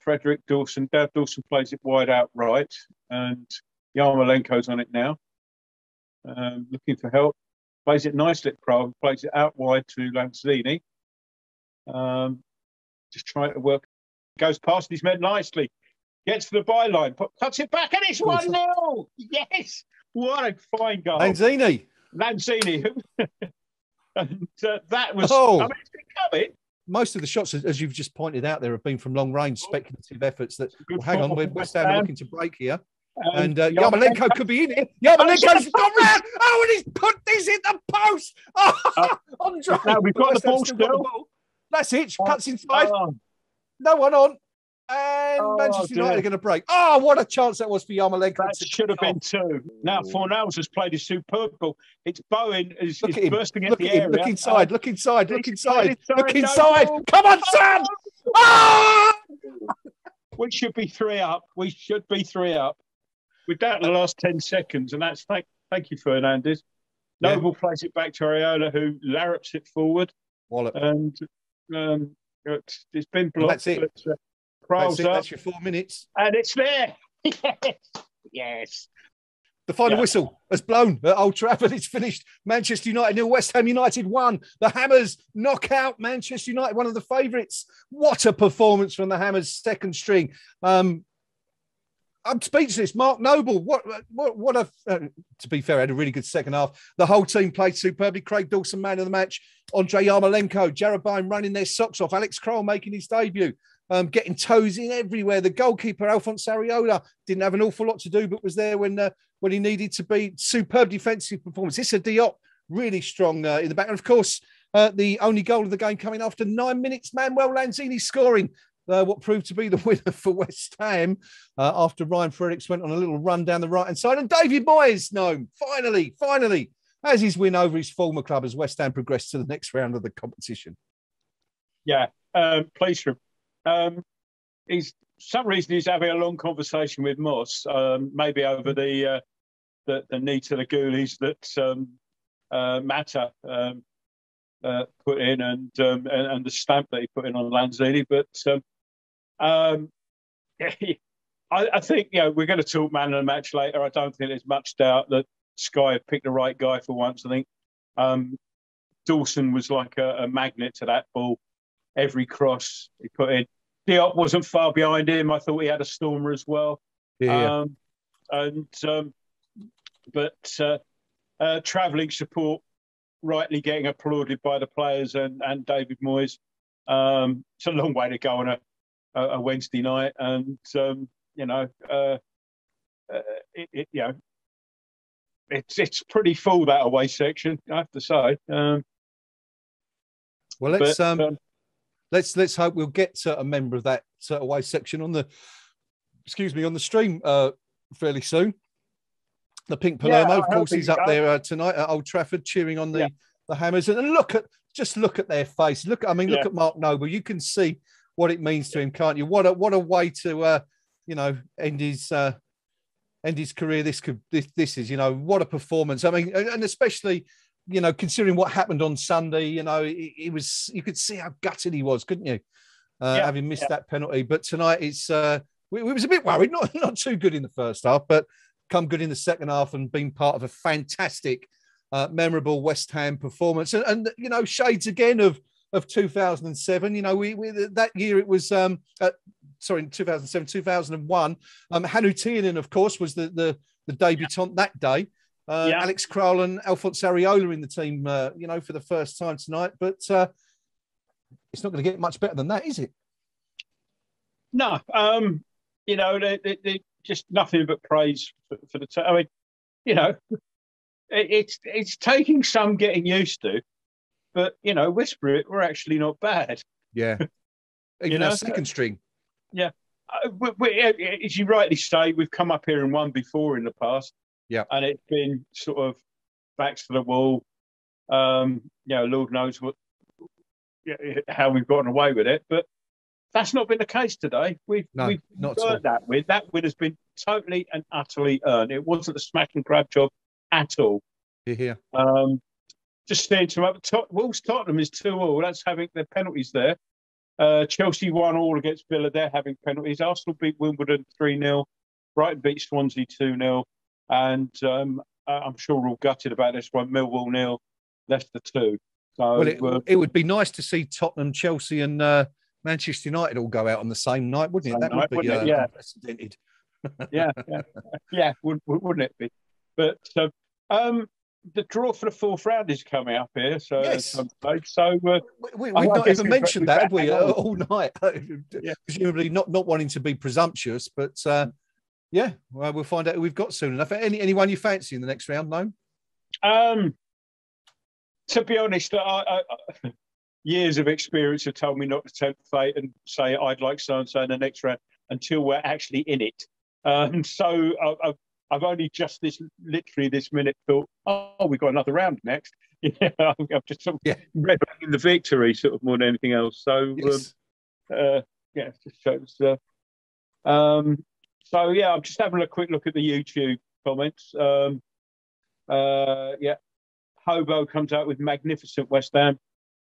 Frederick Dawson. Dave Dawson plays it wide out right, and Yarmolenko's on it now, um, looking for help. Plays it nicely at Prague, plays it out wide to Lanzini. Um, just trying to work. Goes past his men nicely. Gets to the byline, cuts it back, and it's 1 0. Yes. What a fine goal. Lanzini. Lanzini. and uh, that was. Oh. I mean, it's been coming. Most of the shots, as you've just pointed out, there have been from long range, speculative efforts. That well, hang on, we're West Ham looking to break here, Um, and uh, Yarmolenko could be in it. Yarmolenko's gone round. Oh, and he's put this in the post. Oh, Uh, Andre. we've got the ball still got the ball. That's it. Cuts inside. Oh, No one on. And Oh, Manchester dear. United are going to break. Oh, what a chance that was for Yarmolenko. that should have been off. two. Now, Fornals has played a superb ball. It's Bowen is, Look is him. bursting at Look the at him. area. Look inside. Look inside. Look inside. played Look sorry, no inside. Come on, son. Ah! we should be three up. We should be three up. We're down to the last 10 seconds, and that's thank, thank you, Fernandes. Yeah. Noble plays it back to Areola, who larrups it forward, Wallop. and um, it's, it's been And blocked. that's it. But, uh, That's Prowl's it. up, That's your four minutes. and it's there. yes, yes. The final Yeah. whistle has blown at Old Trafford. It's finished. Manchester United nil. West Ham United won. The Hammers knock out Manchester United, one of the favourites. What a performance from the Hammers' second string. Um, I'm speechless. Mark Noble, what, what, what a. Uh, to be fair, had a really good second half. The whole team played superbly. Craig Dawson, man of the match. Andre Yarmolenko, Jarrod Bowen running their socks off. Alex Král making his debut. Um, getting toes in everywhere. The goalkeeper Alphonse Areola didn't have an awful lot to do, but was there when uh, when he needed to be. Superb defensive performance. Issa Diop really strong uh, in the back, and of course uh, the only goal of the game coming after nine minutes. Manuel Lanzini scoring. Uh, what proved to be the winner for West Ham uh, after Ryan Fredericks went on a little run down the right hand side. And David Moyes, no, finally, finally, has his win over his former club as West Ham progressed to the next round of the competition. Yeah, um, pleased. Um, he's some reason he's having a long conversation with Moss, um, maybe over the uh, the, the to the ghoulies that um, uh, Mata um, uh, put in and, um, and and the stamp that he put in on Lanzini. But um, um, I, I think you know we're going to talk man of the match later. I don't think there's much doubt that Sky have picked the right guy for once. I think Dawson was like a, a magnet to that ball. Every cross he put in. Diop wasn't far behind him. I thought he had a stormer as well. Yeah, Um, and um, but uh, uh, travelling support rightly getting applauded by the players and, and David Moyes. Um, it's a long way to go on a, a, a Wednesday night, and um, you know, uh, uh, it, it, you know, it's it's pretty full that away section. I have to say. Um, well, let's but, um, let's let's hope we'll get to a member of that away section on the excuse me on the stream uh, fairly soon. The Pink Yeah, Palermo, I of course, he's up does. there uh, tonight at Old Trafford cheering on the Yeah. the Hammers. And, look at just look at their face. Look, I mean, look Yeah. at Mark Noble. You can see what it means to him, can't you? What a what a way to uh, you know end his uh, end his career. This could this this is you know what a performance. I mean, and especially you know considering what happened on Sunday. You know, he, he was you could see how gutted he was, couldn't you? Uh, Yeah, having missed yeah. that penalty, but tonight it's uh, we, we was a bit worried. Not not too good in the first half, but come good in the second half and been part of a fantastic, uh, memorable West Ham performance. And, and you know, shades again of of 2007. You know, we, we that year it was um, uh, sorry, 2007, 2001. Um, Hannu Tihinen, of course, was the the, the debutant that day. Uh, Yeah. Alex Král and Alphonse Areola in the team, uh, you know, for the first time tonight. But uh, it's not going to get much better than that, is it? No, um, you know, they, they, they just nothing but praise for, for the. T- I mean, you know, it, it's it's taking some getting used to, but you know, whisper it, we're actually not bad. Yeah. Even You know, our second string. Uh, we, we, as you rightly say, we've come up here and won before in the past. Yeah. and it's been sort of backs to the wall. Um, you know, Lord knows what how we've gotten away with it, but that's not been the case today. We've No, we've not earned that win. That win has been totally and utterly earned. It wasn't a smash and grab job at all. Here, here. Um, just staying to up. Tot- Wolves Tottenham is two all. That's having the penalties there. Uh, Chelsea won all against Villa. They're having penalties. Arsenal beat Wimbledon 3 0. Brighton beat Swansea 2 0. And um, I'm sure we're all gutted about this one. Millwall nil, Leicester 2. So, well, it, uh, it, would be nice to see Tottenham, Chelsea, and uh, Manchester United all go out on the same night, wouldn't it? That night, would be uh, yeah. unprecedented. yeah, yeah, yeah, would, not it be? But uh, um, the draw for the fourth round is coming up here. So, yes. so uh, we, have not even mentioned that, have we, uh, all night? yeah. Presumably not not wanting to be presumptuous, but uh, yeah, well, we'll find out who we've got soon enough. Any anyone you fancy in the next round? No. Um, to be honest, I, I, years of experience have told me not to tempt fate and say I'd like so and so in the next round until we're actually in it. Um, so I, I've only just this literally this minute thought, oh, we've got another round next. Yeah, I've just sort of yeah. read in the victory sort of more than anything else. So um, yes. um, uh, yeah, just shows. Uh, um, so yeah, I'm just having a quick look at the YouTube comments. Um, uh, yeah, Hobo comes out with magnificent West Ham.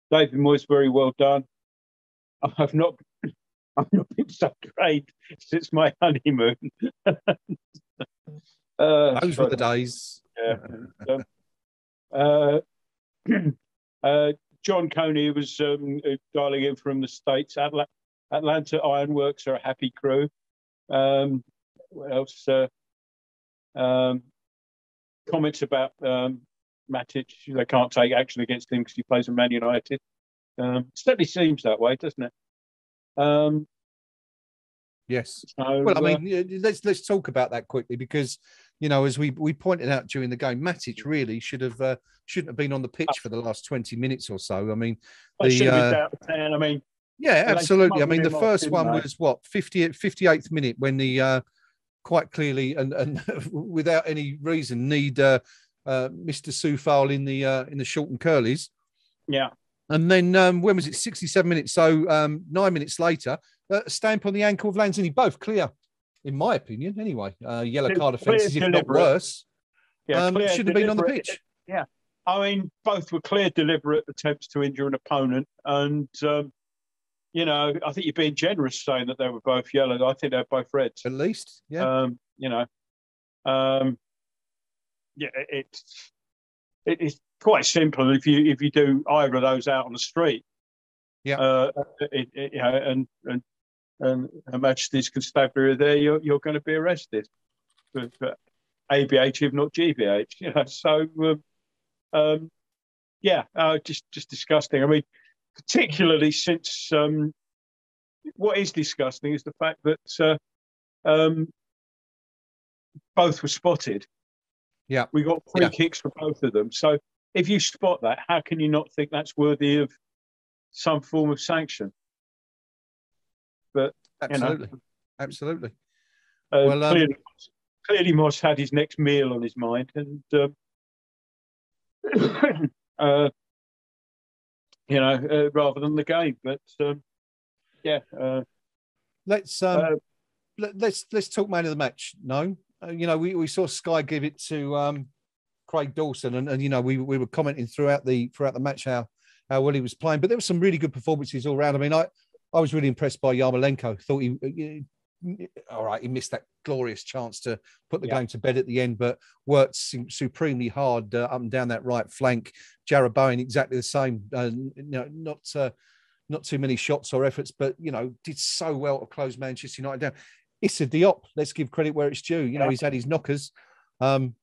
David Moyes, very well done. I've not, I've not been so great since my honeymoon. Uh, Those were the days. Yeah. um, uh, uh, John Coney was um, dialing in from the States. Atla- Atlanta Ironworks are a happy crew. Um, else? Uh, um, comments about um, Matic. They can't take action against him because he plays in Man United. Um, certainly seems that way, doesn't it? Um, yes. So, well, I mean, uh, let's let's talk about that quickly because you know, as we we pointed out during the game, Matic really should have uh, shouldn't have been on the pitch for the last twenty minutes or so. I mean, the uh, I mean, yeah, absolutely. I mean, the first one was what 50, 58th minute when the uh, quite clearly and and without any reason need uh, uh, Mr. Coufal in the uh, in the short and curlies. Yeah. And then um, when was it? 67 minutes. So um, nine minutes later, uh, stamp on the ankle of Lanzini, both clear in my opinion, anyway. Uh, yellow card offences, if not worse. Yeah, um, should have been on the pitch. Yeah. I mean, both were clear, deliberate attempts to injure an opponent. And, um, you know, I think you're being generous saying that they were both yellow. I think they're both reds. At least, yeah. Um, you know, um, yeah, it's it, it's quite simple if you if you do either of those out on the street. Yeah. Uh, it, it, you know, and and and Her Majesty's Constabulary there, you're, you're going to be arrested for, for ABH, if not GBH. You know, so um, um, yeah, uh, just just disgusting. I mean, particularly since um, what is disgusting is the fact that uh, um, both were spotted. Yeah, we got free yeah. kicks for both of them. So if you spot that, how can you not think that's worthy of some form of sanction? But absolutely, you know, absolutely. Uh, well, um, clearly, clearly, Moss had his next meal on his mind, and um, uh, you know, uh, rather than the game. But um, yeah, uh, let's um, uh, let, us let's, let's talk man of the match. No, uh, you know, we, we saw Sky give it to um, Craig Dawson, and, and you know, we we were commenting throughout the throughout the match how how well he was playing. But there were some really good performances all around. I mean, I I was really impressed by Yarmolenko. Thought he, all right, he missed that glorious chance to put the yeah. game to bed at the end, but worked supremely hard uh, up and down that right flank. Jarrod Bowen exactly the same. Uh, you know, not uh, not too many shots or efforts, but you know, did so well to close Manchester United down. Issa Diop, let's give credit where it's due. You know, he's had his knockers. Um,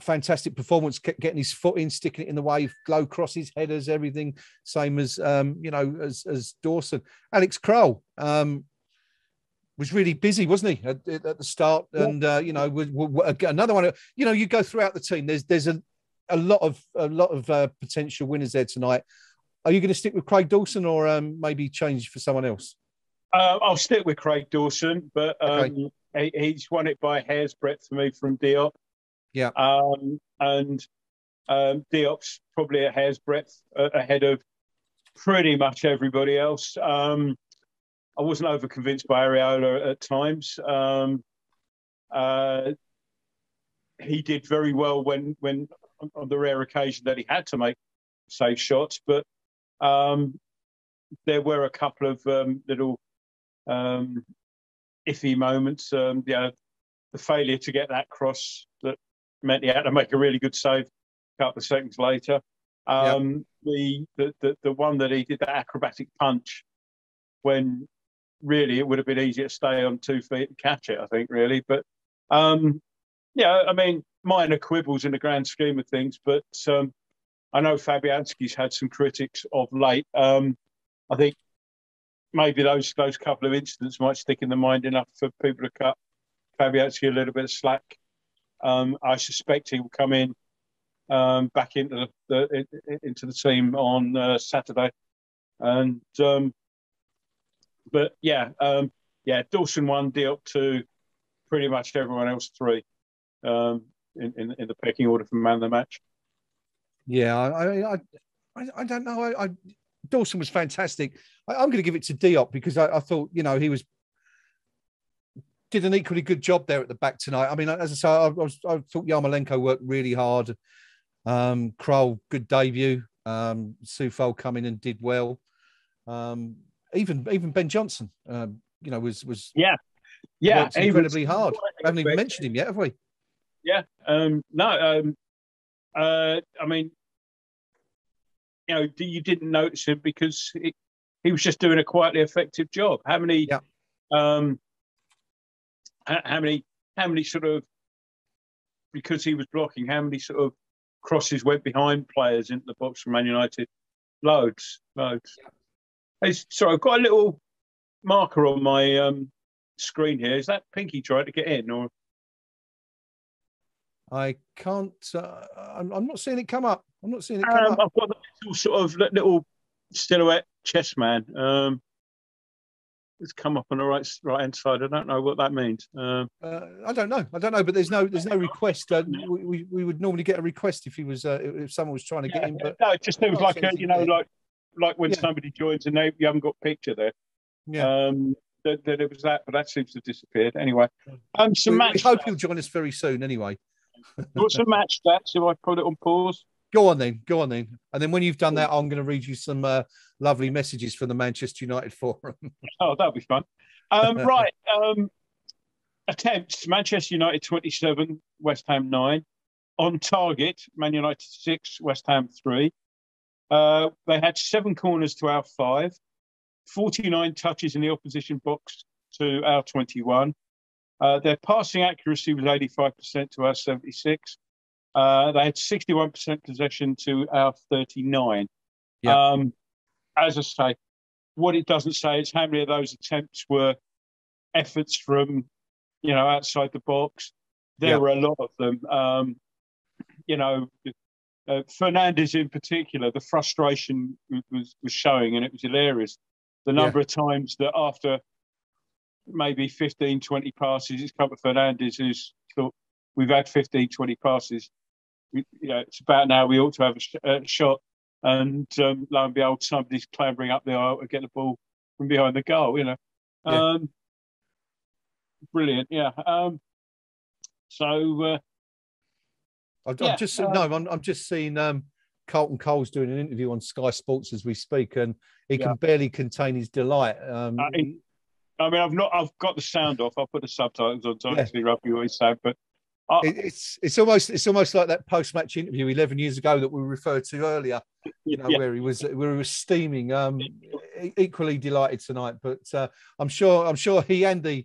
fantastic performance, getting his foot in, sticking it in the wave, glow crosses, headers, everything, same as um, you know as as Dawson. Alex Král um, was really busy, wasn't he, at, at the start? And uh, you know, another one. You know, you go throughout the team. There's there's a a lot of a lot of uh, potential winners there tonight. Are you going to stick with Craig Dawson or um, maybe change for someone else? Uh, I'll stick with Craig Dawson, but um, okay. he, he's won it by a hair's breadth for me from Diop. Yeah. Um, and um, Diop's probably a hair's breadth ahead of pretty much everybody else. Um, I wasn't over convinced by Areola at times. Um, uh, he did very well when, when on the rare occasion that he had to make safe shots, but um, there were a couple of um, little um, iffy moments. Um, yeah, the failure to get that cross that meant he had to make a really good save a couple of seconds later. Um, the, the, the the one that he did that acrobatic punch when really it would have been easier to stay on two feet and catch it. I think really, but um, yeah, I mean minor quibbles in the grand scheme of things, but um, I know Fabianski's had some critics of late. Um, I think maybe those those couple of incidents might stick in the mind enough for people to cut Fabianski a little bit of slack. Um, I suspect he will come in um, back into the, the, into the team on uh, Saturday, and um, but yeah, um, yeah, Dawson one, Diop two, pretty much everyone else three um, in, in, in the pecking order for man of the match. Yeah, I I I, don't know. I, I Dawson was fantastic. I, am going to give it to Diop because I, I, thought you know he was did an equally good job there at the back tonight. I mean, as I say, I, was, I thought Yarmolenko worked really hard. Um, Král, good debut. Um, Coufal come in and did well. Um, even even Ben Johnson, um, you know, was was yeah, yeah, incredibly hard. I haven't even mentioned him yet, have we? Yeah, um, no, um, uh, I mean, you know, you didn't notice him because it, he was just doing a quietly effective job. How many, yeah. um, how, how many, how many sort of, because he was blocking, how many sort of crosses went behind players into the box from Man United? Loads, loads. Yeah. Hey, sorry, I've got a little marker on my um, screen here. Is that Pinky trying to get in or? I can't. Uh, I'm, I'm, not seeing it come up. I'm not seeing it come um, up. I've got the little sort of little silhouette chess man. Um, it's come up on the right right hand side. I don't know what that means. Um, uh, I don't know. I don't know. But there's no there's no request. Uh, we, we, we would normally get a request if he was uh, if someone was trying to yeah, get him. But no, it just seems like a, you know like like when yeah. somebody joins and they you haven't got picture there. Yeah. Um, that, that, it was that, but that seems to have disappeared. Anyway, um, some we, match. We hope you'll join us very soon. Anyway. What's the match stats if I put it on pause? Go on then, go on then. And then when you've done that, I'm going to read you some uh, lovely messages from the Manchester United forum. oh, that'll be fun. Um, right. Um, attempts Manchester United 27, West Ham 9. On target, Man United 6, West Ham 3. Uh, they had seven corners to our five, 49 touches in the opposition box to our 21. Uh, their passing accuracy was 85% to our 76. Uh, they had 61% possession to our 39. Yeah. Um, as I say, what it doesn't say is how many of those attempts were efforts from, you know, outside the box. There yeah. were a lot of them. Um, you know, uh, Fernandes in particular, the frustration was, was showing, and it was hilarious. The number yeah. of times that after maybe 15, 20 passes. It's come to Fernandes who's thought, we've had 15, 20 passes. We, you know, it's about now we ought to have a, sh- a shot. And um, lo and behold, somebody's clambering up the aisle to get the ball from behind the goal, you know. Yeah. Um, brilliant, yeah. Um, so, uh, I'm, yeah, just uh, no, I'm, I'm just seeing um, Carlton Cole's doing an interview on Sky Sports as we speak, and he yeah. can barely contain his delight. Um, uh, he, I mean, I've not, I've got the sound off. I'll put the subtitles on to yeah. actually rub you always sound, but I, it's it's almost it's almost like that post match interview 11 years ago that we referred to earlier, you know, yeah. where he was where he was steaming. Um, equally delighted tonight, but uh, I'm sure I'm sure he and the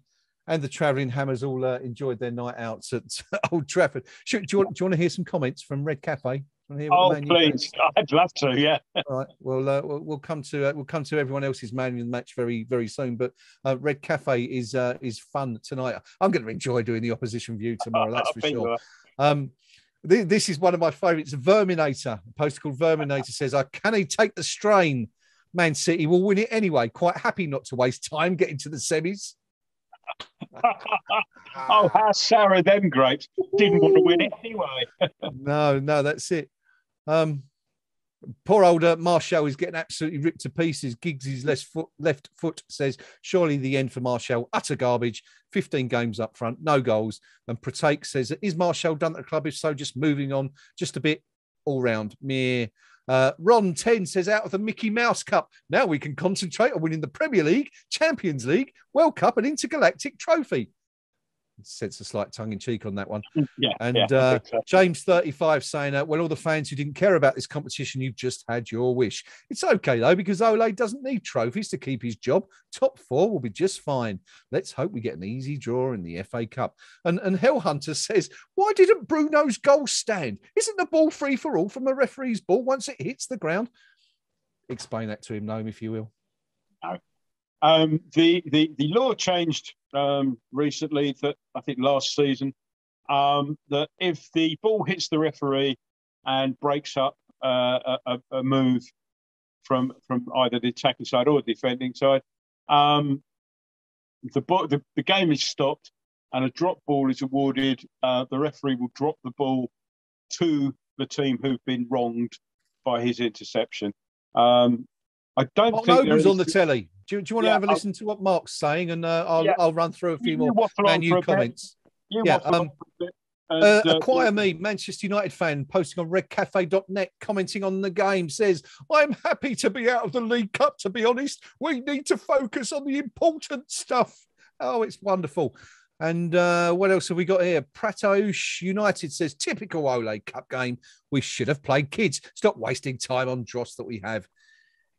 and the travelling hammers all uh, enjoyed their night outs at Old Trafford. Should, do, you want, do you want to hear some comments from Red Cafe? oh, please! I'd love to. Yeah. All right. Well, uh, we'll, we'll come to uh, we'll come to everyone else's man in the match very very soon. But uh, Red Cafe is uh, is fun tonight. I'm going to enjoy doing the opposition view tomorrow. That's for sure. Um, th- this is one of my favourites. Verminator, a post called Verminator says, "I can he take the strain? Man City will win it anyway. Quite happy not to waste time getting to the semis." Oh, how sour them grapes! Didn't want to win it anyway. no, no, that's it. Um, poor old uh, Martial is getting absolutely ripped to pieces. Giggs' left foot, left foot says, surely the end for Martial, utter garbage. 15 games up front, no goals. And Protake says, is Martial done at the club? If so, just moving on just a bit all round. Mere. Uh, Ron 10 says, out of the Mickey Mouse Cup, now we can concentrate on winning the Premier League, Champions League, World Cup, and Intergalactic Trophy sense a slight tongue in cheek on that one. Yeah. And yeah, uh, so. James 35 saying, uh, well, all the fans who didn't care about this competition, you've just had your wish. It's okay, though, because Ole doesn't need trophies to keep his job. Top four will be just fine. Let's hope we get an easy draw in the FA Cup. And, and Hellhunter says, why didn't Bruno's goal stand? Isn't the ball free for all from a referee's ball once it hits the ground? Explain that to him, Noam, if you will. No. Um, the, the, the law changed um, recently that I think last season um, that if the ball hits the referee and breaks up uh, a, a, move from from either the attacking side or the defending side, um, the, the, the game is stopped and a drop ball is awarded. Uh, the referee will drop the ball to the team who've been wronged by his interception. Um, I don't Mark think Noble's on the telly. Do you, do you want Yeah, to have a I'll- listen to what Mark's saying, and uh, I'll Yeah. I'll run through a few You more Man U comments. Yeah, um, for a bit, and, Uh, uh, acquire me, Manchester United fan, posting on redcafe.net, commenting on the game, says, I'm happy to be out of the League Cup, to be honest. We need to focus on the important stuff. Oh, it's wonderful. And uh, what else have we got here? Pratouche United says, typical Ole Cup game. We should have played kids. Stop wasting time on dross that we have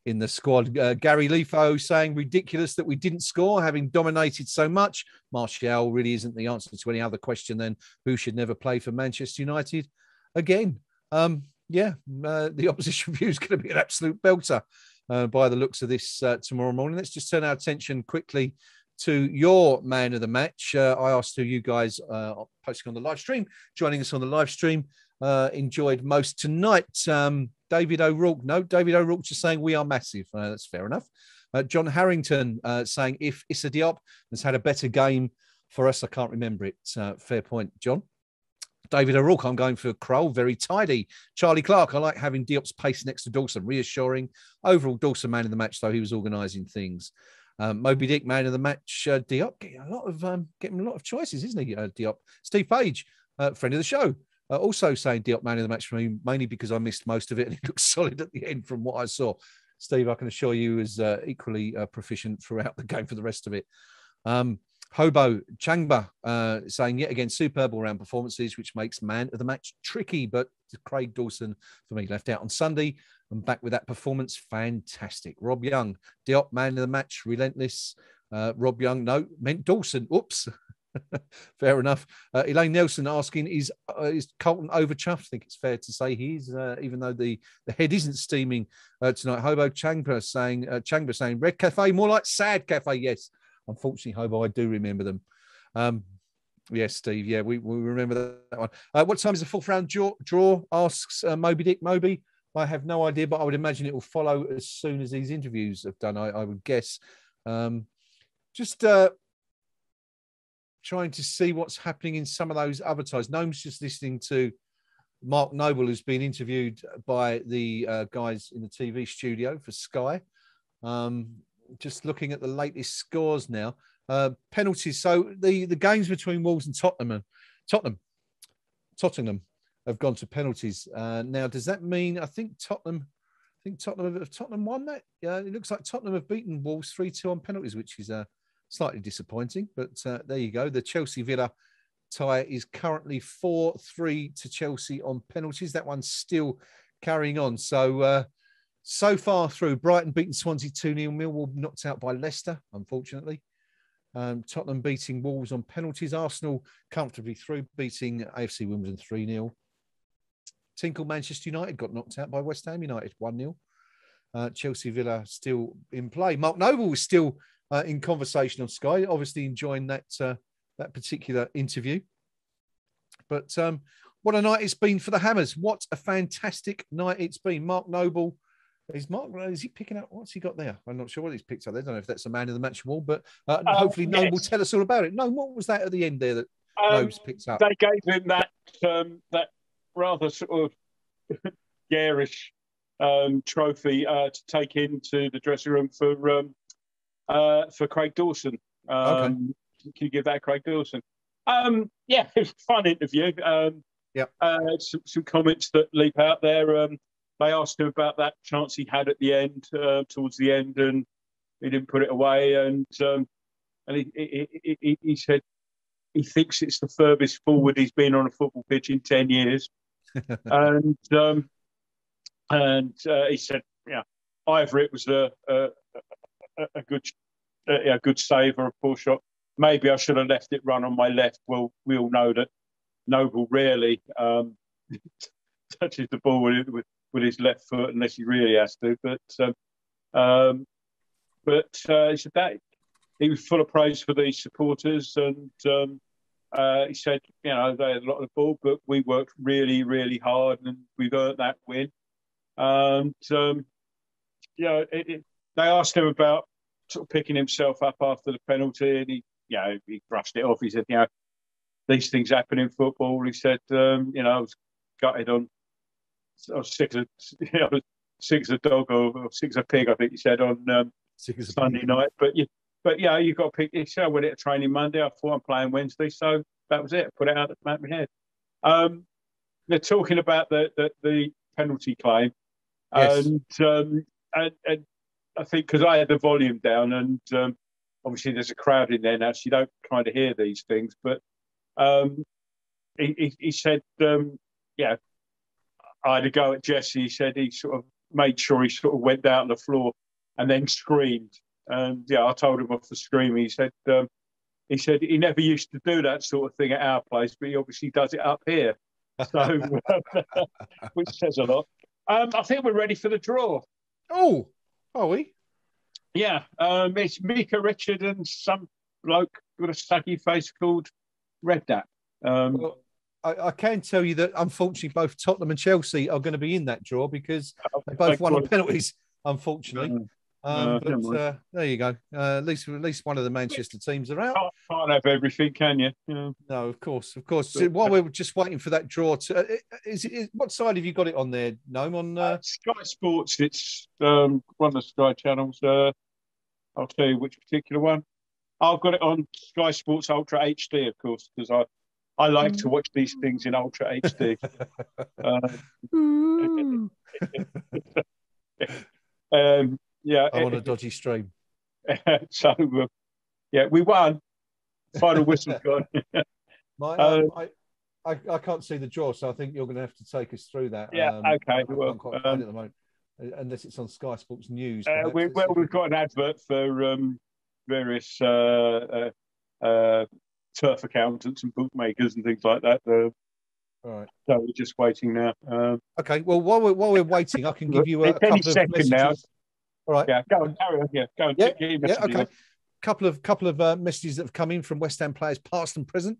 in the squad. Uh, Gary Lefo saying, ridiculous that we didn't score, having dominated so much. Martial really isn't the answer to any other question then who should never play for Manchester United again. Um, yeah, uh, the opposition view is going to be an absolute belter uh, by the looks of this uh, tomorrow morning. Let's just turn our attention quickly to your man of the match. Uh, I asked who you guys uh, posting on the live stream, joining us on the live stream, enjoyed most tonight. Um, David O'Rourke, no, David O'Rourke just saying we are massive. Uh, that's fair enough. Uh, John Harrington uh, saying if Issa Diop has had a better game for us, I can't remember it. Uh, fair point, John. David O'Rourke, I'm going for Král, very tidy. Charlie Clark, I like having Diop's pace next to Dawson, reassuring. Overall, Dawson man of the match, though he was organising things. Um, Moby Dick man of the match, uh, Diop getting a lot of um, getting a lot of choices, isn't he? Uh, Diop, Steve Page, uh, friend of the show, uh, also saying Diop man of the match for me, mainly because I missed most of it and it looked solid at the end from what I saw. Steve, I can assure you, is uh, equally uh, proficient throughout the game for the rest of it. Um, Hobo Changba uh, saying yet again superb all round performances, which makes man of the match tricky. But Craig Dawson for me left out on Sunday and back with that performance, fantastic. Rob Young, Diop man of the match, relentless. Uh, Rob Young, no, meant Dawson. Oops. fair enough. Uh, Elaine Nelson asking, is uh, is Carlton overchuffed? I think it's fair to say he is, uh, even though the, the head isn't steaming uh, tonight. Hobo Changba saying, uh, Changba saying, Red Cafe, more like Sad Cafe. Yes, unfortunately, Hobo, I do remember them. Um, yes, Steve. Yeah, we, we remember that one. Uh, what time is the fourth round draw? draw asks Moby Dick. Moby, I have no idea, but I would imagine it will follow as soon as these interviews have done. I, I would guess. Um, just uh, trying to see what's happening in some of those other ties. Noam's just listening to Mark Noble, who's been interviewed by the uh, guys in the TV studio for Sky. Um, just looking at the latest scores now. Uh, penalties. So the, the games between Wolves and Tottenham, Tottenham, Tottenham have gone to penalties. Uh, now, does that mean? I think Tottenham. I think Tottenham have Tottenham won that. Yeah, it looks like Tottenham have beaten Wolves three two on penalties, which is uh, slightly disappointing. But uh, there you go. The Chelsea Villa tie is currently four three to Chelsea on penalties. That one's still carrying on. So uh, so far through, Brighton beaten Swansea 2 0. Millwall knocked out by Leicester, unfortunately. Um, Tottenham beating Wolves on penalties. Arsenal comfortably through, beating AFC Wimbledon 3 0. Tinkle Manchester United got knocked out by West Ham United 1 0. Uh, Chelsea Villa still in play. Mark Noble was still uh, in conversation on Sky, obviously enjoying that uh, that particular interview. But um, what a night it's been for the Hammers. What a fantastic night it's been. Mark Noble is Mark. Is he picking up? What's he got there? I'm not sure what he's picked up. there. I don't know if that's a man of the match wall, but uh, Um, hopefully Noble will tell us all about it. No, what was that at the end there that Um, Nobes picked up? they gave him that um, that rather sort of garish um, trophy uh, to take into the dressing room for um, uh, for Craig Dawson. Um, Can you give that Craig Dawson? Um, yeah, it was a fun interview. Um, Yep. Uh, some, some comments that leap out there. Um, they asked him about that chance he had at the end, uh, towards the end, and he didn't put it away. And um, and he, he, he, he, said he thinks it's the furthest forward he's been on a football pitch in ten years. and um, and uh, he said, yeah, either it was a a, a good a, good save or a poor shot. Maybe I should have left it run on my left. Well, we all know that Noble rarely um, touches the ball with, with, with his left foot unless he really has to. But um, um, but uh, he said that he was full of praise for the supporters, and um, uh, he said, you know, they had a lot of the ball, but we worked really, really hard, and we've earned that win. And um, you know, it, it, they asked him about sort of picking himself up after the penalty, and he, you know, he brushed it off. He said, you know, these things happen in football. He said, um, you know, I was gutted on I was sick as a, you know, sick as a dog or, or sick as a pig. I think he said on um, Sunday night. But you, but yeah, you got to pick. Said I went at training Monday. I thought I'm playing Wednesday, so that was it. Put it out of my head. Um, they're talking about the the, the penalty claim, yes. and, um, and and I think because I had the volume down, and um, obviously there's a crowd in there now, so you don't kind of hear these things. But um, he, he, he said, um, yeah, I had a go at Jesse. He said he sort of made sure he sort of went down on the floor and then screamed. And yeah, I told him off the scream. He said um, he said he never used to do that sort of thing at our place, but he obviously does it up here. So, which says a lot. Um, I think we're ready for the draw. Oh, are we? Yeah, um, it's Micah Richard and some bloke with a saggy face called Redknapp. Um, well, I, I, can tell you that unfortunately both Tottenham and Chelsea are going to be in that draw because oh, they both won on penalties. Unfortunately, no, um, no, but uh, there you go. Uh, at least at least one of the Manchester teams are out. Can't, can't have everything, can you? No, of course, of course. So, while we're just waiting for that draw, to, uh, is, is, what side have you got it on there, Gnome? On uh... uh Sky Sports, it's um, one of the Sky channels. Uh, I'll tell you which particular one. I've got it on Sky Sports Ultra HD, of course, because I I like to watch these things in ultra HD. um, um, yeah, I'm on a dodgy stream. so, uh, yeah, we won. Final whistle gone. My, um, I, I, I, can't see the draw, so I think you're going to have to take us through that. Yeah, um, okay. Well, um, at the moment, unless it's on Sky Sports News. Uh, we, well, we've got an advert for um, various uh, uh, uh turf accountants and bookmakers and things like that. Uh, right. So we're just waiting now. Um, okay. Well, while we're while we're waiting, I can give you a, a couple of messages. Now. All right. Yeah. Go on. Carry on. Yeah. Go on. Yeah. yeah okay. Couple of couple of uh, messages that have come in from West Ham players, past and present.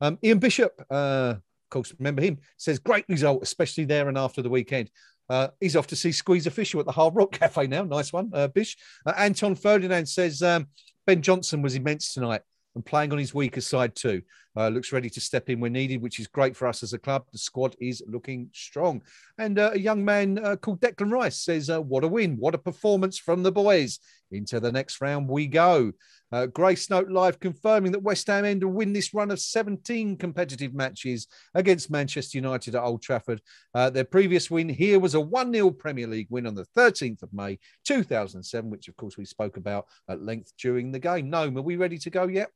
Um, Ian Bishop, uh, of course, remember him, says great result, especially there and after the weekend. Uh, he's off to see Squeeze Official at the Hard Rock Cafe now. Nice one, uh, Bish. Uh, Anton Ferdinand says um, Ben Johnson was immense tonight and playing on his weaker side too. Uh, looks ready to step in when needed, which is great for us as a club. The squad is looking strong. And uh, a young man uh, called Declan Rice says, uh, What a win. What a performance from the boys. Into the next round we go. Uh, Gracenote Live confirming that West Ham end to win this run of 17 competitive matches against Manchester United at Old Trafford. Uh, their previous win here was a 1 0 Premier League win on the 13th of May 2007, which of course we spoke about at length during the game. No, are we ready to go yet?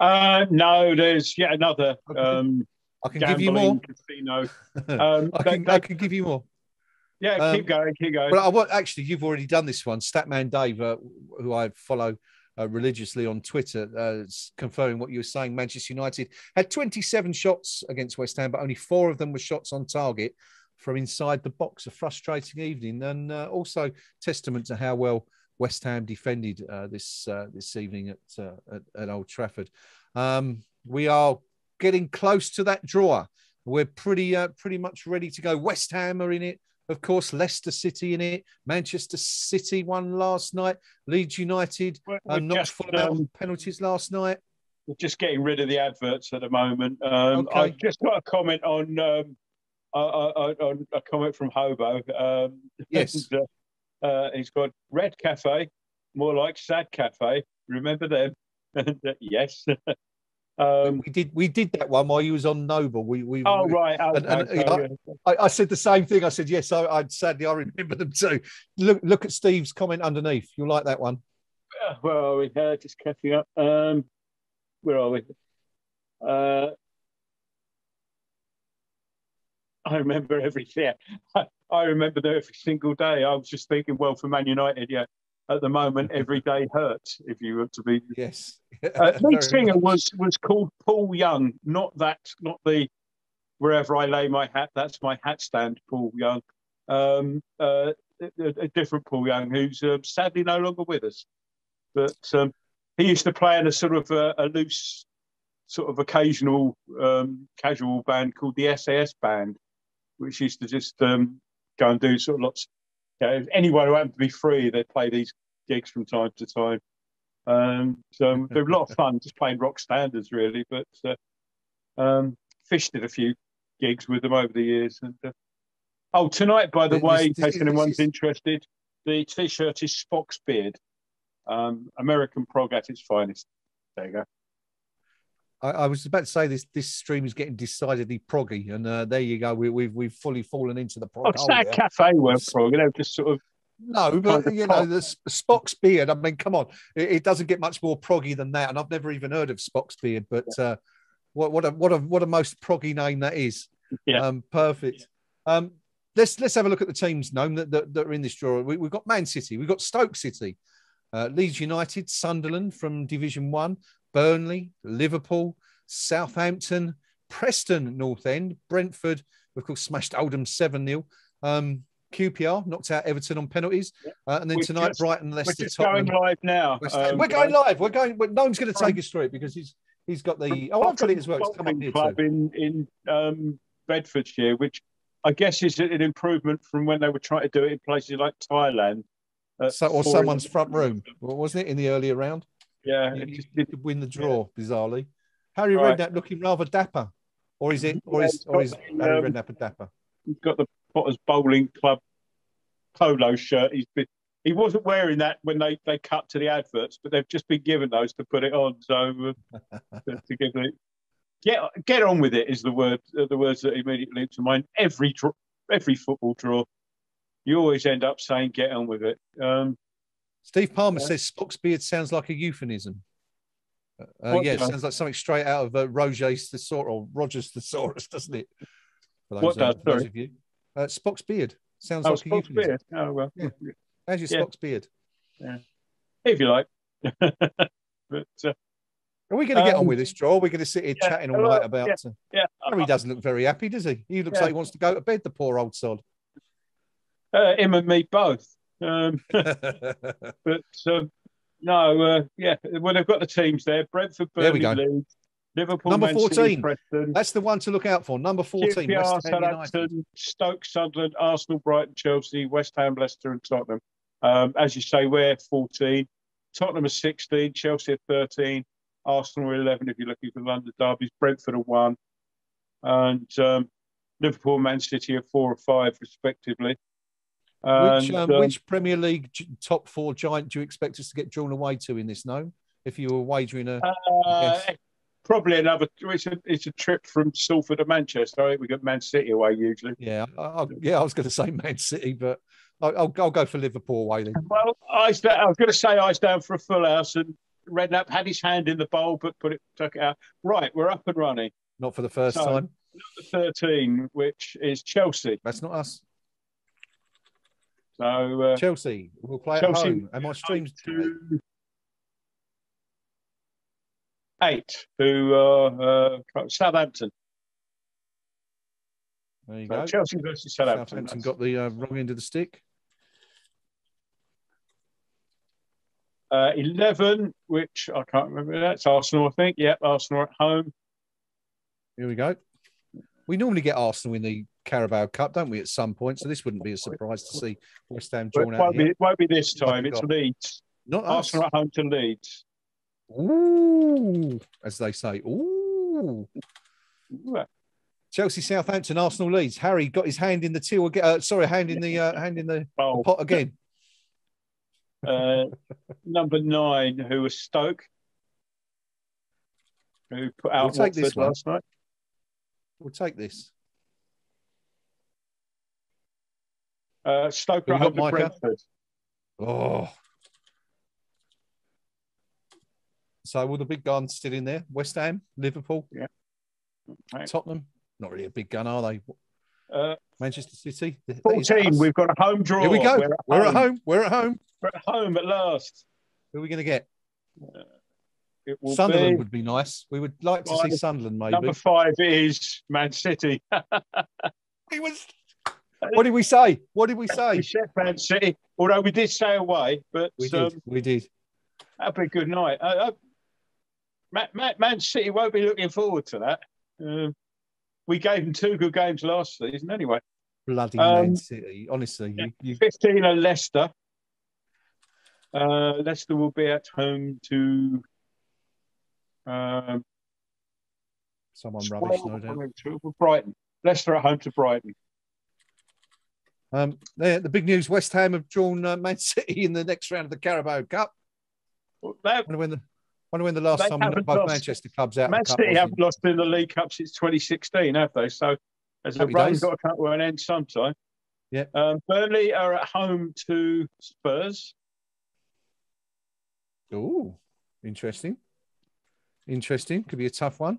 Uh, no, there's yet another. Um, I can give you more. Casino. Um, I, can, they, I can give you more. Yeah, um, keep going, keep going. But I want actually, you've already done this one. Statman Dave, uh, who I follow uh, religiously on Twitter, uh, confirming what you were saying. Manchester United had 27 shots against West Ham, but only four of them were shots on target from inside the box. A frustrating evening, and uh, also testament to how well West Ham defended uh, this uh, this evening at, uh, at, at Old Trafford. Um, we are getting close to that draw. We're pretty uh, pretty much ready to go. West Ham are in it, of course. Leicester City in it. Manchester City won last night. Leeds United we're, we're not full um, penalties last night. We're just getting rid of the adverts at the moment. Um, okay. I've just got a comment on. Um, on a comment from Hobo. Um, yes. And, uh, uh, he's got Red Cafe, more like Sad Cafe. Remember them? yes. Um, we did we did that one while you was on Noble. We we oh we- right, and- okay, and, you know, yeah. I, I said the same thing. I said yes. I, I sadly I remember them too. Look look at Steve's comment underneath. You'll like that one. Uh, where are we? Uh, just catching up. Um, where are we? Uh, I remember everything. I, I remember that every single day. I was just thinking, well, for Man United, yeah, at the moment, every day hurts. If you were to be, Yes. uh, lead singer much. was was called Paul Young, not that, not the wherever I lay my hat. That's my hat stand, Paul Young. Um, uh, a, a different Paul Young, who's um, sadly no longer with us. But um, he used to play in a sort of a, a loose, sort of occasional, um, casual band called the SAS Band, which used to just um, go and do sort of lots. You know, anyone who happened to be free, they'd play these gigs from time to time. Um, so they're a lot of fun, just playing rock standards, really. But uh, um, Fish did a few gigs with them over the years. And uh, oh, tonight, by the way, in case anyone's interested, the T-shirt is Spock's beard, um, American prog at its finest. There you go. I, I was about to say this this stream is getting decidedly proggy, and uh, there you go. We, we've we've fully fallen into the prog. Oh, there. Cafe weren't prog, you know, just sort of. No, but you know, the Spock's beard. I mean, come on, it, it doesn't get much more proggy than that. And I've never even heard of Spock's beard, but uh, what what a what a what a most proggy name that is. Yeah. Um, perfect. Um, let's let's have a look at the teams known that, that, that are in this draw. We, we've got Man City, we've got Stoke City, uh, Leeds United, Sunderland from Division One, Burnley, Liverpool, Southampton, Preston North End, Brentford, of course, smashed Oldham 7 0. Um, QPR knocked out Everton on penalties. Uh, and then We're tonight, just- Brighton, We're Leicester, just going live now. Um, We're going live. We're going. We're, Noam's going to take us through it because he's he's got the. Oh, I've got it as well. It's come up Bowling here club too. in in um, Bedfordshire, which I guess is an improvement from when they were trying to do it in places like Thailand. uh, So, or someone's front room, What wasn't it in the earlier round? Yeah, it just did. could win the draw, bizarrely. Harry Right. Redknapp looking rather dapper, or is it? Or Yeah, is or is the, Harry um, Redknapp a dapper? He's got the Potters Bowling Club polo shirt. He's been, he wasn't wearing that when they, they cut to the adverts, but they've just been given those to put it on. So uh, to, give it, get get on with it is the word uh, the words that immediately to mind. Every draw, every football draw, you always end up saying get on with it. Um, Steve Palmer yeah. says Spock's beard sounds like a euphemism. Uh, What yeah, it sounds like something straight out of uh, Roget's thesaurus or Roget's thesaurus, doesn't it? For What uh, does, for those of you. Uh, Spock's beard sounds oh, like a euphemism. beard. Oh well, Yeah. How's your Yeah. Spock's beard? if you like. but uh, Are we going to get on Um, with this, Joel? Are we going to sit here yeah, chatting all night about? yeah, uh, yeah, Harry doesn't look very happy, does he? He looks Yeah. like he wants to go to bed. The poor old sod. uh, him and me both. Um, But um, no, uh, yeah, well, they've got the teams there: Brentford, There Burnley. Leeds, Liverpool, Number Man 14. Preston, That's the one to look out for. Number fourteen, QPR, West Ham United. Southampton, Stoke, Sunderland, Arsenal, Brighton, Chelsea, West Ham, Leicester, and Tottenham. Um, as you say, we're 14. Tottenham are 16, Chelsea are 13, Arsenal are 11 if you're looking for London derbies, Brentford are 1, and um, Liverpool and Man City are 4 or 5, respectively. Which um, um, which Premier League top four giant do you expect us to get drawn away to in this? No, if you were wagering a Uh, Probably another. It's a, it's a trip from Salford to Manchester. I think we get Man City away usually. yeah, I, I, yeah, I was going to say Man City, but I'll, I'll, I'll go for Liverpool away then. Well, I, was- I was going to say I was down for a full house and Redknapp had his hand in the bowl, but put it took it out. Right, we're up and running. Not for the first So- time. Thirteen, which is Chelsea. That's not us. So uh, Chelsea will play Chelsea- at home, and my streams. to eight to uh, uh, Southampton. There you So go. Chelsea versus Southampton. Southampton got the uh, wrong end of the stick. Uh, 11, which I can't remember. That's Arsenal, I think. Yep, Arsenal at home. Here we go. We normally get Arsenal in the Carabao Cup, don't we? At some point, so this wouldn't be a surprise to see West Ham it out won't, be, it won't be this time. It's? Leeds. Not us. Arsenal at home to Leeds. Ooh, as they say. Ooh. Chelsea, Southampton, Arsenal Leeds. Harry got his hand in the till again. Uh, sorry, hand in the uh, hand in the Oh, pot again. uh, number nine, who was Stoke. who put out We'll take this one. last night. We'll take this. Uh, Stoke at home to Brentford. Oh. So will the big guns still in there? West Ham, Liverpool, Okay. Tottenham. Not really a big gun, are they? Uh, Manchester City. 14, we've got a home draw. Here we go. We're at, We're home. at home. We're at home. We're at home at last. Who are we going to get? It will Sunderland be would be nice. We would like to see. Sunderland maybe. number five is Man City. he was- What did we say? What did we we say? said Man City, although we did stay away, but We um, did. We did. be a good night. Uh, uh, Man, Man, City won't be looking forward to that. Um, we gave them two good games last season anyway. Bloody Um, Man City. Honestly, you, you 15 are Leicester. Uh, Leicester will be at home to um, someone rubbish, no doubt. to Brighton. Leicester at home to Brighton. Um, the big news: West Ham have drawn uh, Man City in the next round of the Carabao Cup. Well, that- Wonder when the wonder when the last time both. Manchester clubs out. Man of the City haven't lost in the League Cup since 2016, have they? So as a days. got to come to an end sometime. Yeah. Um, Burnley are at home to Spurs. Ooh, interesting. Interesting. Could be a tough one.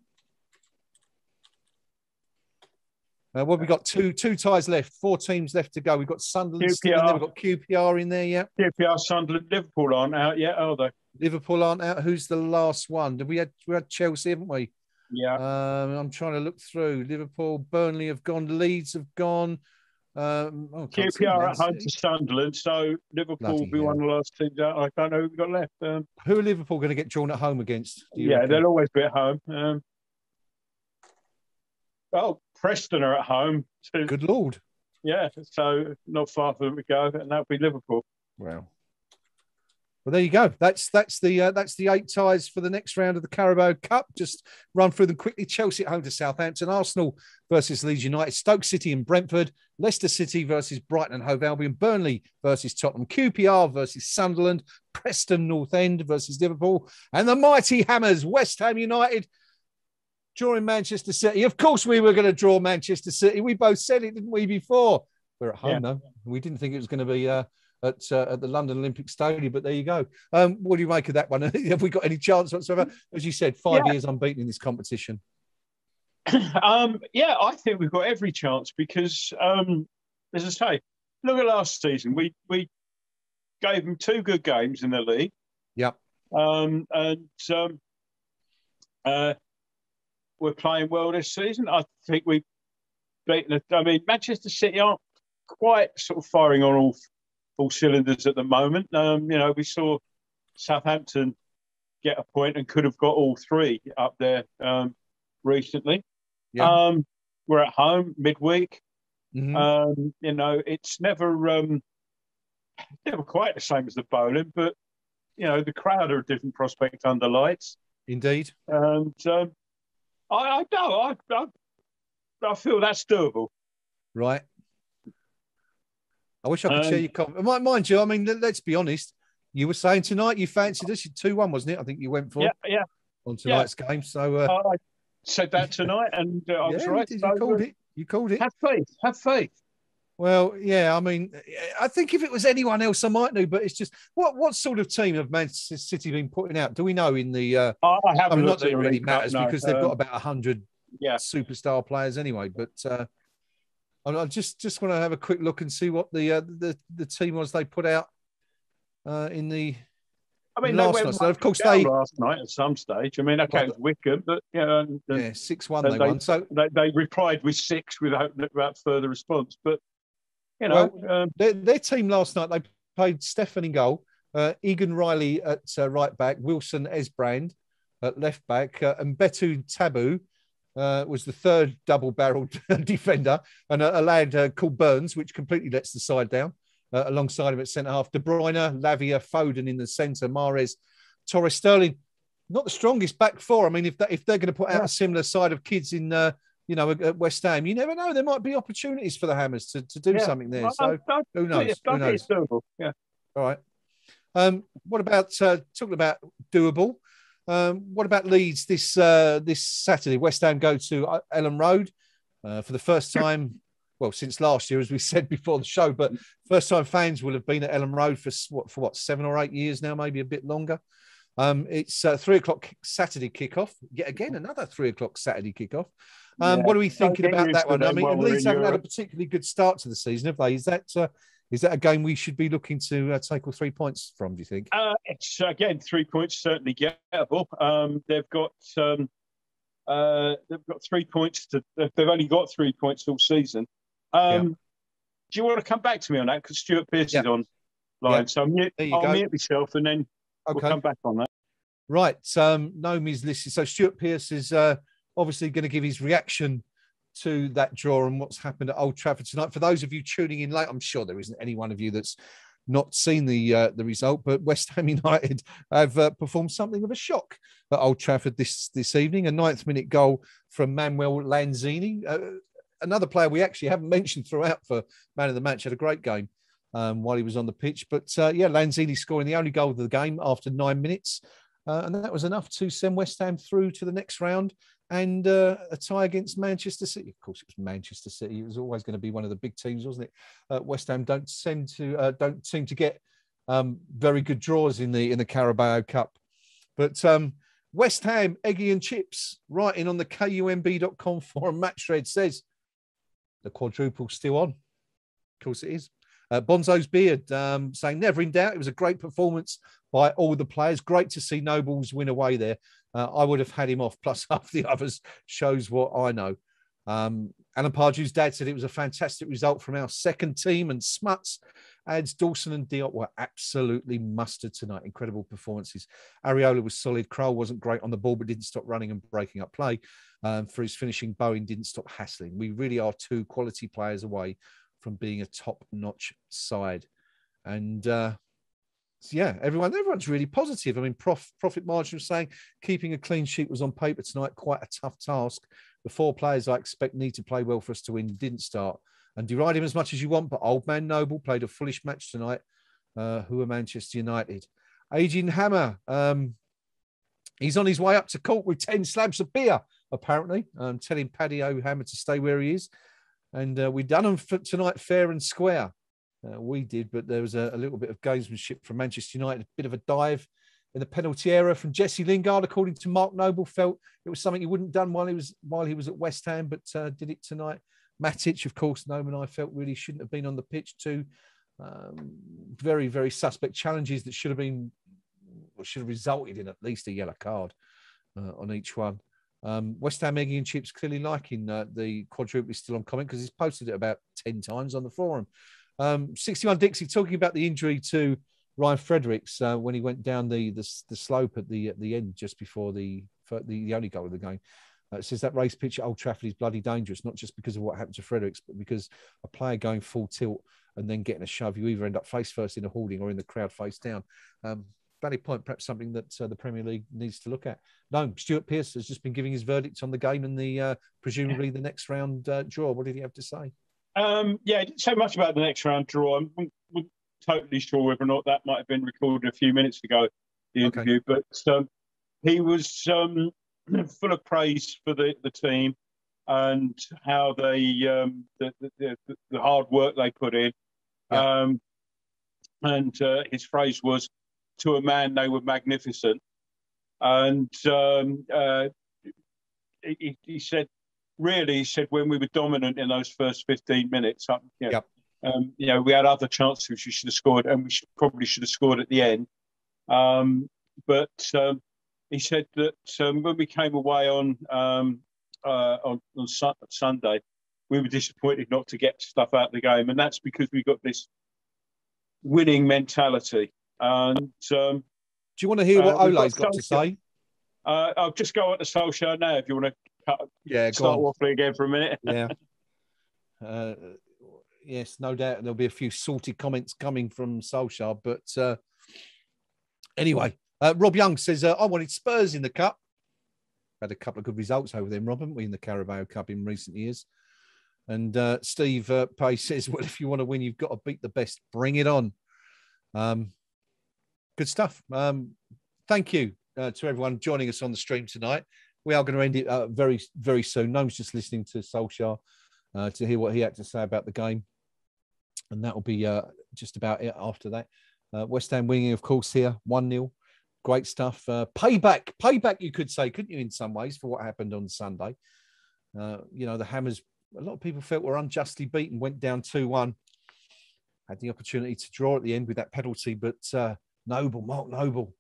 Uh, we've got? Two two ties left. Four teams left to go. We've got Sunderland there. We've got QPR in there. Yeah. QPR, Sunderland, Liverpool aren't out yet, are they? Liverpool aren't out. Who's the last one? Did we had we had Chelsea, haven't we? Yeah. Um, I'm trying to look through. Liverpool, Burnley have gone. Leeds have gone. Um, oh, QPR at home to Sunderland. So Liverpool will Bloody be one of the last teams out. I don't know who we've got left. Um, Who are Liverpool going to get drawn at home against? yeah, reckon? they'll always be at home. Um, oh, Preston are at home. To, Good lord. Yeah, so not far from to go, and that'll be Liverpool. Wow. Well, there you go. That's that's the uh, that's the eight ties for the next round of the Carabao Cup. Just run through them quickly. Chelsea at home to Southampton, Arsenal versus Leeds United, Stoke City and Brentford, Leicester City versus Brighton and Hove Albion, Burnley versus Tottenham, QPR versus Sunderland, Preston North End versus Liverpool, and the mighty Hammers, West Ham United drawing Manchester City. Of course, we were going to draw Manchester City. We both said it, didn't we? Before we're at home, Yeah. though. We didn't think it was going to be uh, at uh, at the London Olympic Stadium, but there you go. Um, what do you make of that one? Have we got any chance whatsoever? As you said, five Yeah. years unbeaten in this competition. um, yeah, I think we've got every chance because, um, as I say, look at last season. We we gave them two good games in the league. Yep. Um, and um, uh, we're playing well this season. I think we've beaten. I mean, Manchester City aren't quite sort of firing on all all cylinders at the moment. Um, you know, we saw Southampton get a point and could have got all three up there um, recently. Yeah. Um, we're at home midweek. Mhm. Um, you know, it's never um, never quite the same as the Boleyn, but you know, the crowd are a different prospect under lights. Indeed. And um, I, I know, I, I, I feel that's doable. Right. I wish I could Um, share your comment. Mind, you, I mean, let- let's be honest. You were saying tonight you fancied us. Two one, wasn't it? I think you went for Yeah, yeah. on tonight's game. So uh, I said that tonight, and uh, I was right. You. So, called uh, it. You called it. Have faith. Have faith. Well, yeah, I mean, I think if it was anyone else, I might know. But it's just what what sort of team have Manchester City been putting out? Do we know in the? Uh, I, I I haven't mean, not that it really matters no. because they've Um, got about hundred yeah. superstar players anyway. But uh, I I just just want to have a quick look and see what the uh, the the team was they put out uh, in the. I mean, last night. So, of course, they- last night at some stage. I mean, okay, Well, it was Wycombe, but you know, and, and Yeah, six one they they- won. So they, they replied with six without without further response. But you know, um, their, their team last night they played Steffen in goal, uh, Egan Riley at uh, right back, Wilson Esbrand at left back, uh, and Betu Tabu uh, was the third double-barreled defender, and a, a lad uh, called Burns, which completely lets the side down. Uh, alongside him at centre half, De Bruyne, Lavia, Foden in the centre, Mahrez, Torres, Sterling. Not the strongest back four. I mean, if that, if they're going to put out Yeah. a similar side of kids in, uh, you know, at West Ham, you never know. There might be opportunities for the Hammers to, to do Yeah. something there. So who knows? Who knows? Yeah. All right. Um, what about uh, talking about doable? Um, what about Leeds this uh, this Saturday? West Ham go to uh, Elland Road uh, for the first time. Well, since last year, as we said before the show, but first time fans will have been at Elland Road for what for what seven or eight years now, maybe a bit longer. Um, it's uh, three o'clock Saturday kickoff. Yet again, another three o'clock Saturday kickoff. Um, yeah. What are we thinking about that one? I mean, Leeds haven't had a particularly good start to the season, have they? Is that uh, is that a game we should be looking to uh, take all three points from? Do you think? Uh, it's again three points certainly gettable. Um, they've got um, uh, they've got three points to. They've only got three points all season. Um, yeah. Do you want to come back to me on that? Because Stuart Pearce yeah. is on line, so I'll mute, I'll mute myself and then okay. we'll come back on that. Right, um, Nomi's listed. So Stuart Pearce is uh, obviously going to give his reaction to that draw and what's happened at Old Trafford tonight. For those of you tuning in late, I'm sure there isn't any one of you that's not seen the uh, the result, but West Ham United have uh, performed something of a shock at Old Trafford this this evening. A ninth minute goal from Manuel Lanzini, uh, another player we actually haven't mentioned throughout for man of the match. Had a great game um, while he was on the pitch, but uh, yeah, Lanzini scoring the only goal of the game after nine minutes. Uh, and that was enough to send West Ham through to the next round and uh, a tie against Manchester City. Of course, it was Manchester City. It was always going to be one of the big teams, wasn't it? Uh, West Ham don't seem to uh, don't seem to get um, very good draws in the in the Carabao Cup, but um, West Ham, Eggy and Chips, writing on the KUMB.com forum match thread says the quadruple still on. Of course, it is. Uh, Bonzo's beard um, saying never in doubt. It was a great performance by all the players. Great to see Nobles win away there. Uh, I would have had him off, plus half the others shows what I know. Um, Alan Pardew's dad said it was a fantastic result from our second team, and Smuts adds Dawson and Diop were absolutely mustard tonight. Incredible performances. Areola was solid. Král wasn't great on the ball, but didn't stop running and breaking up play. Um, for his finishing, Bowen didn't stop hassling. We really are two quality players away from being a top-notch side. And uh, yeah, everyone, everyone's really positive. I mean, Prof, Profit Margin was saying keeping a clean sheet was on paper tonight quite a tough task. The four players I expect need to play well for us to win didn't start. And deride him as much as you want, but Old Man Noble played a foolish match tonight. Uh, who are Manchester United? Adrian Hammer, um, he's on his way up to court with 10 slabs of beer, apparently. Um, telling Paddy O'Hammer to stay where he is. And uh, we've done him for tonight fair and square. Uh, we did, but there was a, a, little bit of gamesmanship from Manchester United, a bit of a dive in the penalty area from Jesse Lingard, according to Mark Noble, felt it was something he wouldn't done while he was while he was at West Ham, but uh, did it tonight. Matic, of course, Noman I felt really shouldn't have been on the pitch too. Um, very, very suspect challenges that should have been should have resulted in at least a yellow card uh, on each one. Um, West Ham Eggy and Chips clearly liking uh, the quadruple is still on comment because he's posted it about 10 times on the forum. Um, 61 Dixie talking about the injury to Ryan Fredericks uh, when he went down the, the, the slope at the at the end just before the the, the only goal of the game. Uh, says that race pitch at Old Trafford is bloody dangerous, not just because of what happened to Fredericks, but because a player going full tilt and then getting a shove, you either end up face first in a holding or in the crowd face down. Um, valid point, perhaps something that uh, the Premier League needs to look at. No, Stuart Pearce has just been giving his verdict on the game and the uh, presumably the next round uh, draw. What did he have to say? Um, yeah, didn't say much about the next round draw. I'm, I'm, totally sure whether or not that might have been recorded a few minutes ago, the interview. Okay. But um, he was um, full of praise for the, the team and how they um, the, the, the, hard work they put in. Yeah. Um, and uh, his phrase was, "To a man, they were magnificent." And um, uh, he, he said really, said when we were dominant in those first 15 minutes, um, you, know, yep. um, you know, we had other chances which we should have scored, and we should, probably should have scored at the end. Um, but um, he said that um, when we came away on um, uh, on, on su- Sunday, we were disappointed not to get stuff out of the game, and that's because we got this winning mentality. And do you want to hear what uh, Ole's got, got to say? Uh, I'll just go on to social now if you want to yeah, start waffling again for a minute. yeah. Uh, yes, no doubt there'll be a few salty comments coming from Solskjaer, but uh, anyway, uh, Rob Young says uh, I wanted Spurs in the cup. Had a couple of good results over them, Rob, haven't we, in the Carabao Cup in recent years? And uh, Steve uh, Pace says, "Well, if you want to win, you've got to beat the best. Bring it on." Um, good stuff. Um, thank you, uh, to everyone joining us on the stream tonight. We are going to end it uh, very, very soon. Noam's just listening to Solskjaer uh, to hear what he had to say about the game. And that will be uh, just about it after that. Uh, West Ham winning, of course, here 1 0. Great stuff. Uh, payback, payback, you could say, couldn't you, in some ways, for what happened on Sunday? you know, the Hammers, a lot of people felt were unjustly beaten, went down 2 1 had the opportunity to draw at the end with that penalty, but uh, Noble, Mark Noble,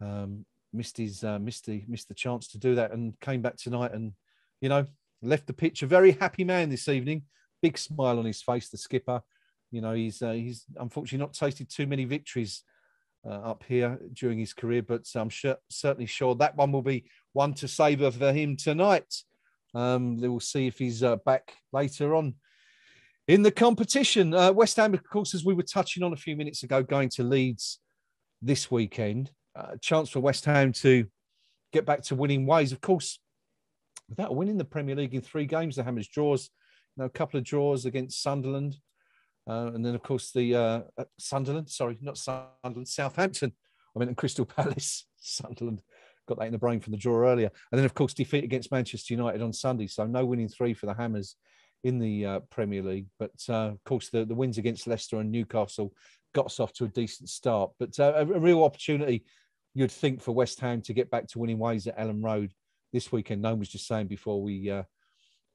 um, missed his uh, missed the missed the chance to do that, and came back tonight, and you know left the pitch a very happy man this evening. Big smile on his face, the skipper. You know he's uh, he's unfortunately not tasted too many victories uh, up here during his career, but I'm sure, certainly sure that one will be one to savour for him tonight. Um, we'll see if he's uh, back later on in the competition. Uh, West Ham, of course, as we were touching on a few minutes ago, going to Leeds this weekend. Uh, chance for West Ham to get back to winning ways. Of course, without winning the Premier League in three games, the Hammers draws, you know, a couple of draws against Sunderland. Uh, and then, of course, the uh, uh Sunderland, sorry, not Sunderland, Southampton. I mean, Crystal Palace, Sunderland got that in the brain from the draw earlier. And then, of course, defeat against Manchester United on Sunday. So no winning three for the Hammers in the uh, Premier League. But uh, of course, the, the wins against Leicester and Newcastle got us off to a decent start. But uh, a, a, real opportunity, you'd think, for West Ham to get back to winning ways at Elland Road this weekend. No one was just saying before we uh,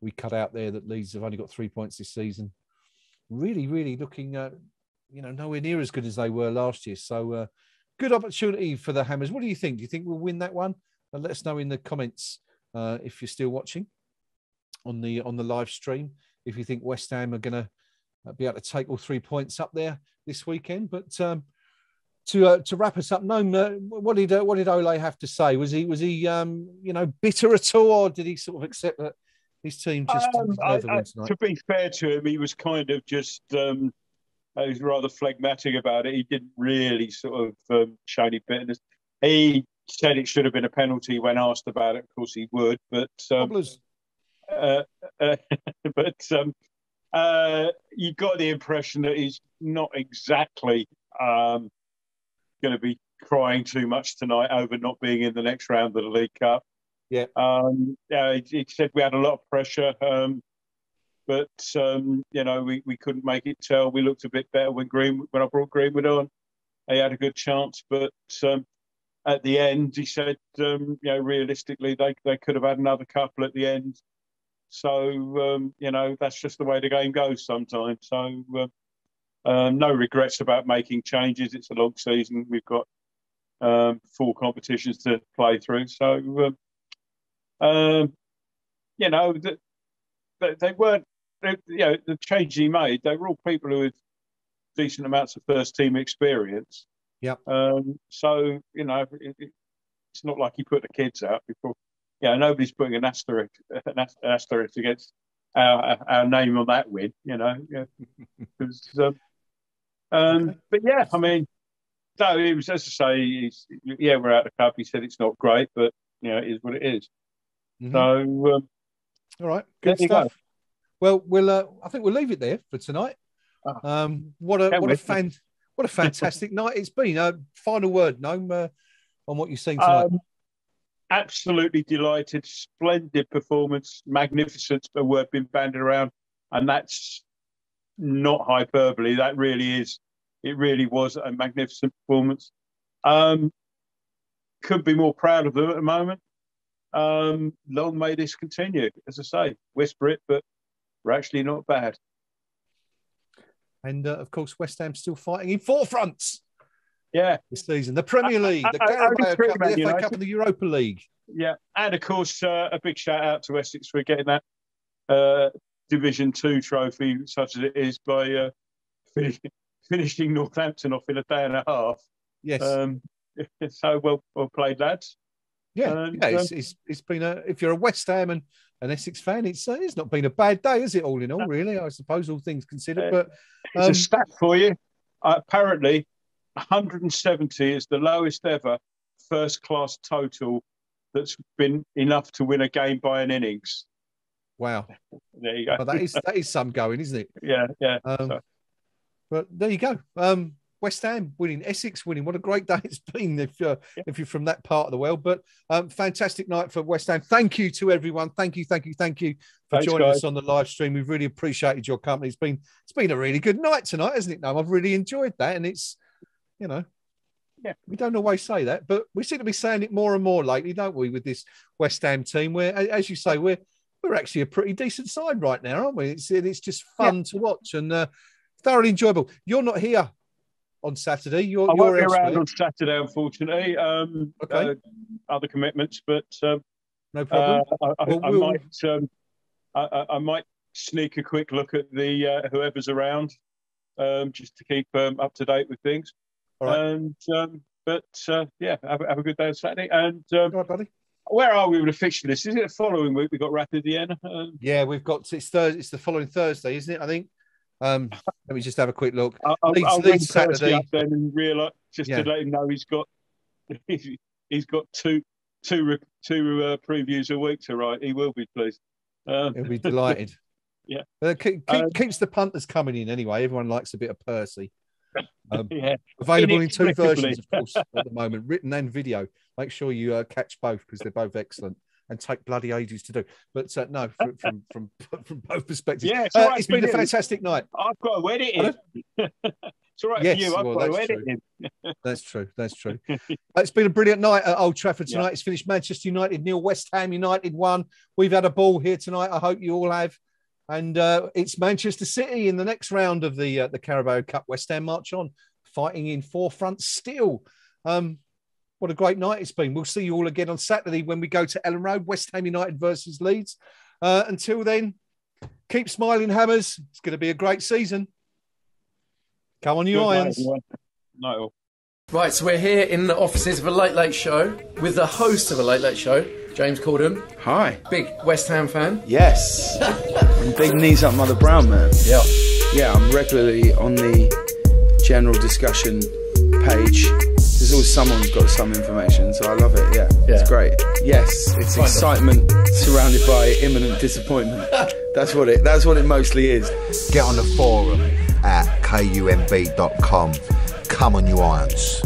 we cut out there that Leeds have only got three points this season. Really, really looking, uh, you know, nowhere near as good as they were last year. So, uh, good opportunity for the Hammers. What do you think? Do you think we'll win that one? let us know in the comments if you're still watching on the on the live stream if you think West Ham are going to uh, be able to take all three points up there this weekend. But um, to uh, to wrap us up, no, uh, what did uh, what did Ole have to say? Was he was he um, you know bitter at all, or did he sort of accept that his team just um, I, I, to be fair to him, he was kind of just um, he was rather phlegmatic about it. He didn't really sort of um, show any bitterness. He said it should have been a penalty when asked about it. Of course, he would, but um, uh, uh, but um, uh, you got the impression that he's not exactly um, going to be crying too much tonight over not being in the next round of the League Cup. Yeah. Um, yeah, he, he, said we had a lot of pressure, um, but um, you know we, we couldn't make it tell. We looked a bit better when Green when I brought Greenwood on. He had a good chance, but um, at the end, he said, um, you know, realistically, they, they could have had another couple at the end. So um, you know that's just the way the game goes sometimes. So um, no regrets about making changes. It's a long season. We've got um, four competitions to play through. So um, um, you know that they, they, weren't. They, you know the changes he made. They were all people who had decent amounts of first team experience. Yeah. Um, so you know it, it, it's not like he put the kids out before yeah, nobody's putting an asterisk, an asterisk against our, our name on that win, you know. Yeah. um, um, but yeah, I mean, no, it was as I say, yeah, we're out of the cup. He said it's not great, but you know, it is what it is. Mm-hmm. So, um, all right, good stuff. Go. Well, we'll, uh, I think we'll leave it there for tonight. Oh, um, what a what a fan, what a fantastic night it's been. Uh, final word, no, uh, on what you've seen tonight. Um, absolutely delighted. Splendid performance, magnificent a word being banded around, and that's not hyperbole. That really is. It really was a magnificent performance. Um, could be more proud of them at the moment. Um, long may this continue. As I say, whisper it, but we're actually not bad. And uh, of course, West Ham still fighting in four fronts yeah, this season. The Premier League, the Carabao Cup, the FA Cup, and the Europa League. Yeah, and of course, uh, a big shout out to Essex for getting that uh, Division Two trophy, such as it is, by uh, finishing, finishing Northampton off in a day and a half. Yes. Um, so well, well played, lads. Yeah, and, yeah. It's, um, it's, it's been a. If you're a West Ham and an Essex fan, it's uh, it's not been a bad day, is it? All in all, really, I suppose, all things considered. But um, it's a um, stat for you. Uh, apparently, 170 is the lowest ever first class total that's been enough to win a game by an innings. Wow. There you go. Well, that is that is some going, isn't it? Yeah, yeah. Um, but there you go. Um, West Ham winning, Essex winning. What a great day it's been if you're, yeah. if you're from that part of the world. But um, fantastic night for West Ham. Thank you to everyone. Thank you, thank you, thank you for Thanks, joining guys. us on the live stream. We've really appreciated your company. It's been it's been a really good night tonight, hasn't it? No, I've really enjoyed that, and it's you know. Yeah, we don't always say that, but we seem to be saying it more and more lately, don't we, with this West Ham team? Where, as you say, we're we're actually a pretty decent side right now, aren't we? It's it's just fun yeah. to watch and uh, thoroughly enjoyable. You're not here on Saturday. You're, I won't be around on Saturday, unfortunately. Um, okay. Uh, other commitments, but um, no problem. Uh, I, well, I, I might um, I, I, might sneak a quick look at the uh, whoever's around, um, just to keep um, up to date with things. And um, but uh, yeah, have, have, a good day on Saturday. And um, All right, buddy. Where are we with the fixture list? Is it the following week? We got Rapid Vienna. yeah, we've got it's Thursday. It's the following Thursday, isn't it? I think. Um, let me just have a quick look. I'll, Leeds, I'll Leeds Saturday. Up then and realize just yeah. to let him know he's got he's got two two two uh, previews a week to write. He will be pleased. Um, He'll be delighted. yeah, uh, keep, keep, um, keeps the punters coming in anyway. Everyone likes a bit of Percy. Um, yeah. Available in two versions, of course, at the moment, written and video. Make sure you uh, catch both because they're both excellent and take bloody ages to do. But uh, no, from, from, from from both perspectives. Yeah, it's, uh, it's been a fantastic night. I've got a wedding. it's all right yes, for you. I've well, got a wedding. it. that's true. That's true. it's been a brilliant night at Old Trafford tonight. Yeah. It's finished Manchester United nil, West Ham United one. We've had a ball here tonight. I hope you all have. And uh, it's Manchester City in the next round of the uh, the Carabao Cup. West Ham march on, fighting in forefront still. Um, what a great night it's been. We'll see you all again on Saturday when we go to Elland Road, West Ham United versus Leeds. Uh, until then, keep smiling, Hammers. It's going to be a great season. Come on, you Good Irons. No. Right, so we're here in the offices of a Late Late Show with the host of a Late Late Show, James Corden. Hi. Big West Ham fan. Yes. and big knees up Mother Brown man. Yeah. Yeah, I'm regularly on the general discussion page there's always someone who's got some information, so I love it. Yeah, yeah. it's great. Yes, it's Find excitement surrounded by imminent disappointment. that's what it. That's what it mostly is. Get on the forum at kumb.com. Come on, you irons.